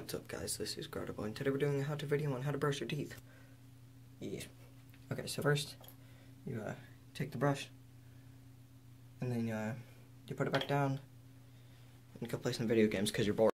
What's up guys, this is Grotto boy, and today we're doing a how-to video on how to brush your teeth. Yeah. Okay, so first, you uh, take the brush, and then uh, you put it back down, and go play some video games because you're bored.